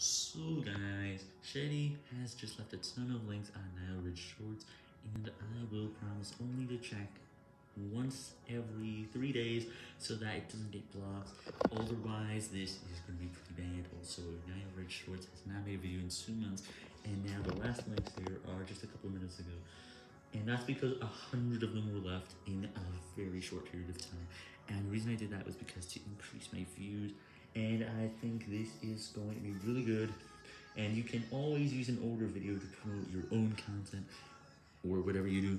So guys, Shady has just left a ton of links on Average Shorts, and I will promise only to check once every three days so that it doesn't get blocked. Otherwise, this is going to be pretty bad. Also, Average Shorts has not made a video in two months, and now the last links there are just a couple of minutes ago. And that's because a hundred of them were left in a very short period of time. And the reason I did that was because to increase my views and I think this is going to be really good. And you can always use an older video to promote your own content or whatever you do.